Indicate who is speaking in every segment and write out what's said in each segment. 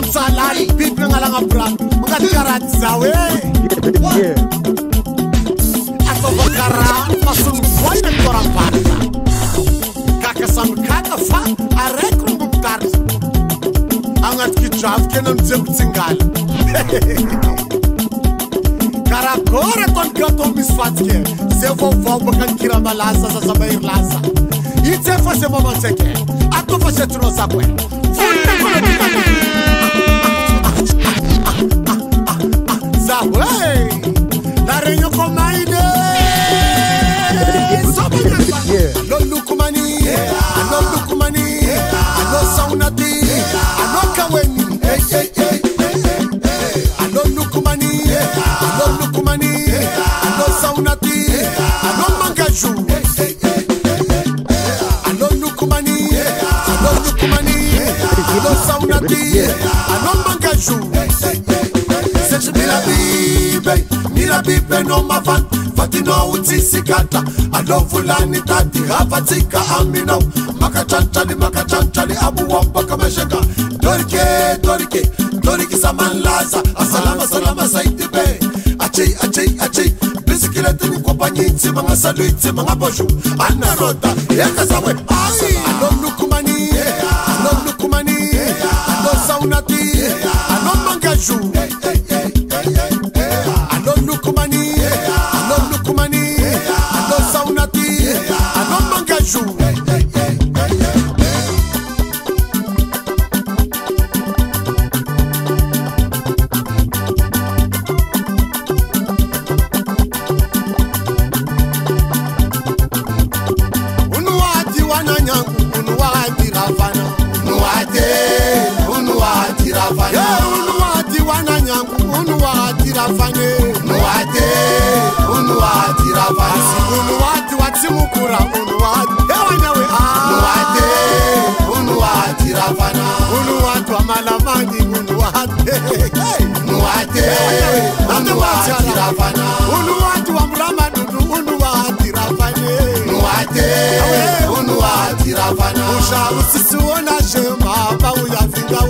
Speaker 1: umsalali iphiphi engalangabra ungatikaratizawe asobokara masungukwanenkorabaa kakasamkhaka fa arekrungumkar angatikijavukenamzekutsingala karakore konkatomiswatke zevovaubakankira malasa sasamairilasa itsefasemamaseke atofasetino sakwe una tía a no manca su se se mira pipe mira pipe no ma fan fati no uti si canta a no fulani tati ha fati ka amino maka chanchani maka chanchani abu wampa kama shenga dorike dorike dorike saman laza asalama salama saiti be achi achi achi bisikile tini kwa panyiti manga saluiti manga boshu anarota yeka zawe ai alo nukumani alo nukumani Adoça una ti, anon mangajou fanye unuwati unuwati rafasi unuwati watsimukura unuwati ewanyawe unuwati unuwati rafana unuwati wamalamangi unuwati unuwati unuwati rafana unuwati wamurama dudu unuwati rafanye unuwati unuwati rafana usha usisiwona she mama uyafika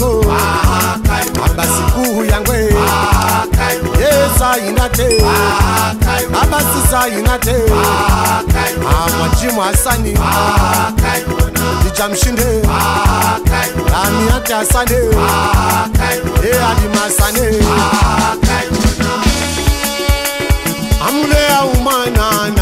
Speaker 1: yangu baba sikuu yangwe yesu ayina te baba sisa ayina te amwajimu asani dijamshinde lamiate asane ye alima asane amuleya umanana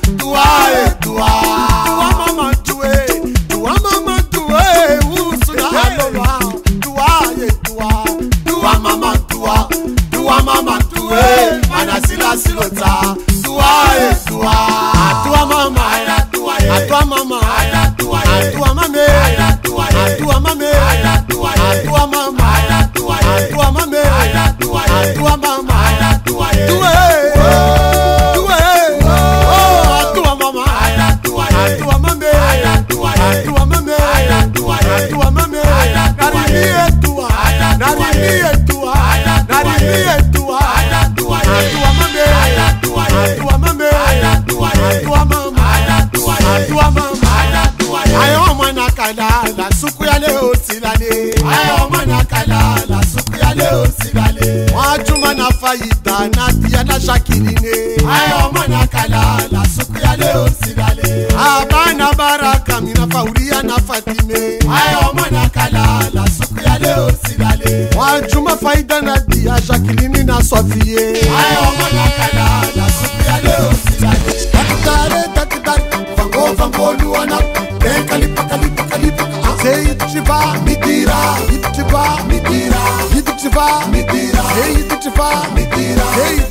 Speaker 1: ne. ayo mana kala la sukuyale o sigale. abana bara kamina fawuriya na fatime. ayo mana kala la sukuyale o sigale. wa juma na di a jacqueline na sɔfiye. ayo mana kala la sukuyale o sigale. takitare takitare fanko fanko luwana bɛnkali pakali pakali pakali. seyi tiba mi dira yi tiba mi dira mitira, tiba mi dira mitira, tiba mi dira seyi.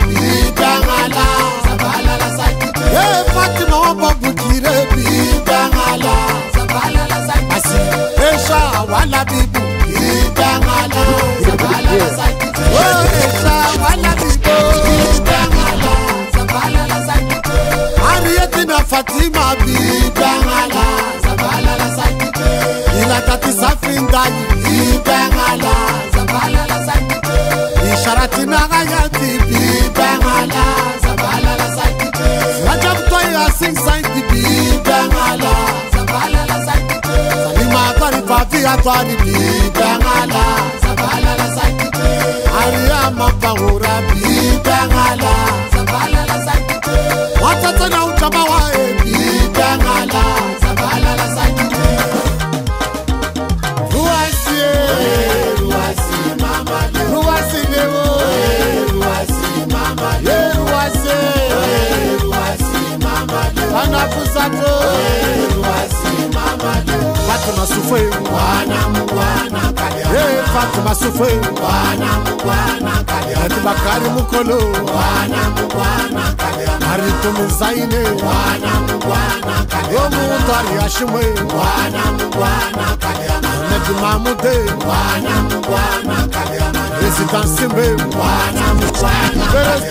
Speaker 1: ya tswane bipangala sabalala sakite a re ya mapagora bipangala sabalala sakite wa tsatsena o tama wa e bipangala sabalala sakite ruasie Yeah. Fatima sufwe Bwana mwana kaliana hey, Fatima sufwe Bwana mwana kaliana Atibakari mukolo Bwana mwana kaliana Marito muzaine Bwana mwana kaliana Omuntu ari ashimwe Bwana mwana kaliana Ahmed Mahmude Bwana mwana kaliana Residence mbe Bwana mwana kaliana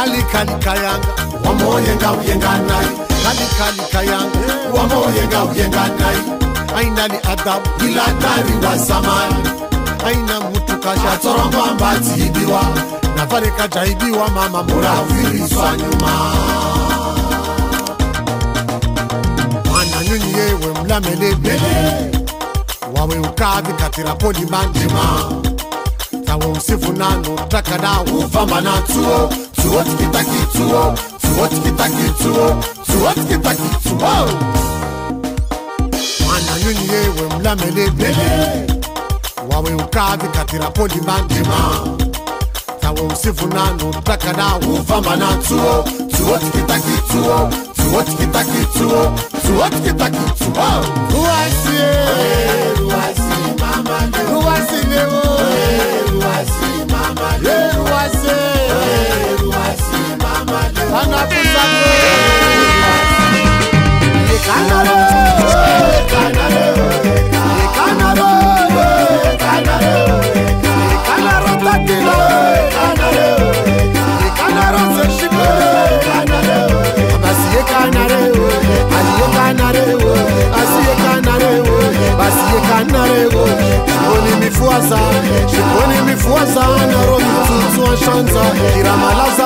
Speaker 1: alikalikayanga kalikalikayanga ainani adabu ilatari wa zamani aina mutukasha atorongo ambatiibiwa na vale kajaibiwa mama murawiriswa nyuma mwananyunyi yewe mlamelebele wawe ukavikatira polimanjima tawe usifu nano takada uvamba natuo tuwotiki taki tuwo tuwotiki taki tuwo tuwotiki taki tuwo. manayuni ye wemlamele bele waweukavi katira poli mandima taweusifunanu no takada wufamana tuwo tuwotiki taki tuwo tuwotiki taki tuwo tuwotiki taki tuwo. ruwasi ruwasi mama le ruwasi le wo ruwasi mama le ruwasi.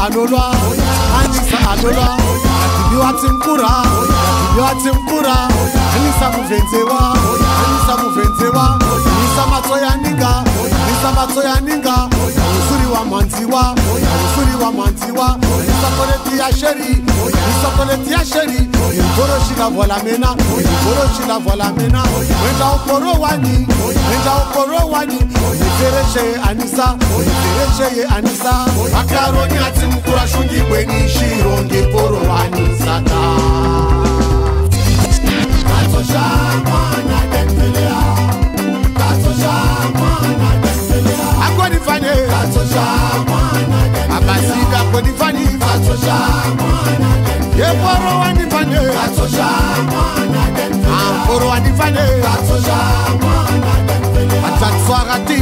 Speaker 1: alolwa anisa alolwa adibiwa tinkura adibiwa tinkura anisa mubvenzewa anisa mubvenzewa nisa matsoyaninga nisa matsoyaninga usuri wa mhanziwa usuri wa mhanziwa nisakoleti ya sheri nisakoleti ya sheri irikoroshila vwalamena irikoroshila mena, wenda ukoro wani wenda ukoro wani oyizereshee anisa oyizeresheye anisa makaro nyatsi mukura shungi bweni shironge poro vanisaka akodifaneeporowanifaneatatwakati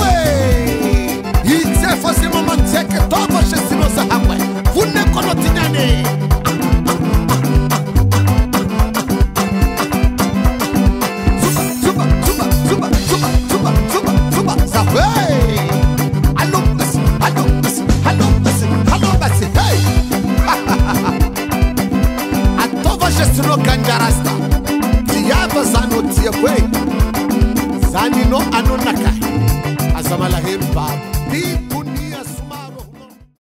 Speaker 1: Hey! Itse fosimo manzeke, toko shesimo sahamwe, vune kono tinyane!